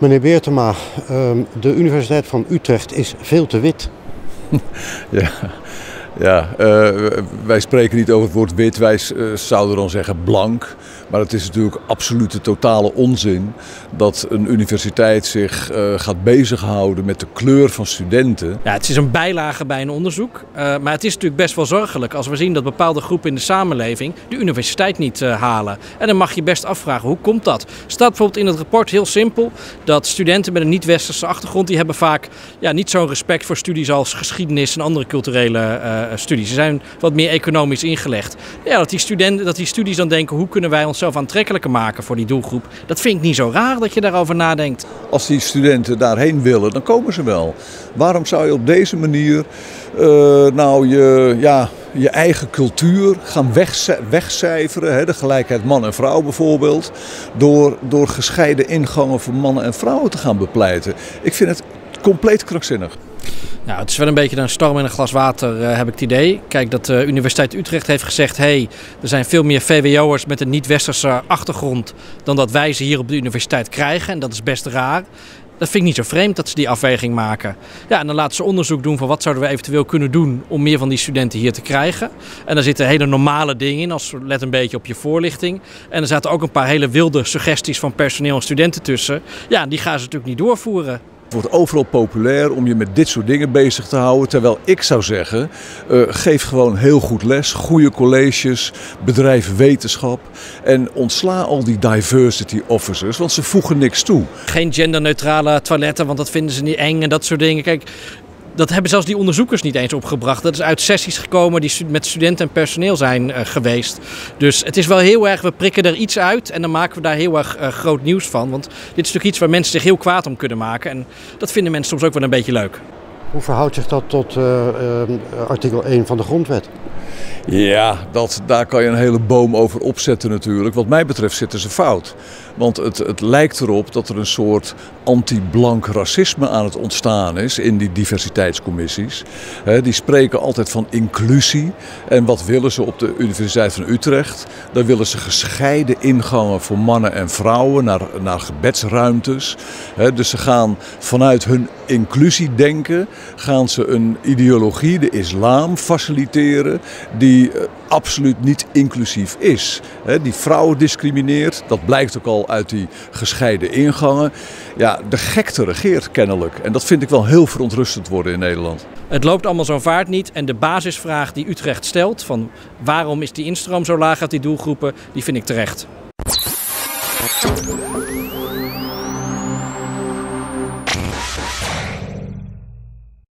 Meneer Beertema, ehm, de Universiteit van Utrecht is veel te wit. Ja, ja uh, wij spreken niet over het woord wit, wij uh, zouden dan zeggen blank. Maar het is natuurlijk absolute totale onzin dat een universiteit zich uh, gaat bezighouden met de kleur van studenten. Ja, het is een bijlage bij een onderzoek. maar het is natuurlijk best wel zorgelijk als we zien dat bepaalde groepen in de samenleving de universiteit niet halen. En dan mag je best afvragen, hoe komt dat? staat bijvoorbeeld in het rapport heel simpel dat studenten met een niet-westerse achtergrond, die hebben vaak ja, niet zo'n respect voor studies als geschiedenis en andere culturele studies. Ze zijn wat meer economisch ingelegd. Ja, dat die, studenten, dat die studies dan denken, hoe kunnen wij onszelf aantrekkelijker maken voor die doelgroep? Dat vind ik niet zo raar dat je daarover nadenkt. Als die studenten daarheen willen, dan komen ze wel. Waarom zou je op deze manier uh, nou je, ja, je eigen cultuur gaan wegcijferen, hè, de gelijkheid man en vrouw bijvoorbeeld, door, door gescheiden ingangen voor mannen en vrouwen te gaan bepleiten? Ik vind het compleet krankzinnig. Nou, het is wel een beetje een storm in een glas water, uh, heb ik het idee. Kijk, dat de Universiteit Utrecht heeft gezegd... hey, er zijn veel meer VWO'ers met een niet-westerse achtergrond... dan dat wij ze hier op de universiteit krijgen. En dat is best raar. Dat vind ik niet zo vreemd dat ze die afweging maken. Ja, en dan laten ze onderzoek doen van wat zouden we eventueel kunnen doen om meer van die studenten hier te krijgen. En daar zitten hele normale dingen in, als let een beetje op je voorlichting. En er zaten ook een paar hele wilde suggesties van personeel en studenten tussen. Ja, die gaan ze natuurlijk niet doorvoeren. Het wordt overal populair om je met dit soort dingen bezig te houden. Terwijl ik zou zeggen, uh, geef gewoon heel goed les, goede colleges, bedrijf wetenschap. En ontsla al die diversity officers, want ze voegen niks toe. Geen genderneutrale toiletten, want dat vinden ze niet eng en dat soort dingen. Kijk, dat hebben zelfs die onderzoekers niet eens opgebracht. Dat is uit sessies gekomen die met studenten en personeel zijn uh, geweest. Dus het is wel heel erg, we prikken er iets uit en dan maken we daar heel erg uh, groot nieuws van. Want dit is natuurlijk iets waar mensen zich heel kwaad om kunnen maken. En dat vinden mensen soms ook wel een beetje leuk. Hoe verhoudt zich dat tot uh, artikel 1 van de grondwet? Ja, dat, daar kan je een hele boom over opzetten natuurlijk. Wat mij betreft zitten ze fout. Want het, het lijkt erop dat er een soort anti-blank racisme aan het ontstaan is in die diversiteitscommissies. die spreken altijd van inclusie. En wat willen ze op de Universiteit van Utrecht? Dan willen ze gescheiden ingangen voor mannen en vrouwen naar, naar gebedsruimtes. dus ze gaan vanuit hun inclusiedenken gaan ze een ideologie, de islam, faciliteren die eh, absoluut niet inclusief is. die vrouwen discrimineert, dat blijkt ook al uit die gescheiden ingangen. Ja, de gekte regeert kennelijk. En dat vind ik wel heel verontrustend worden in Nederland. Het loopt allemaal zo'n vaart niet. En de basisvraag die Utrecht stelt: van waarom is die instroom zo laag uit die doelgroepen, die vind ik terecht.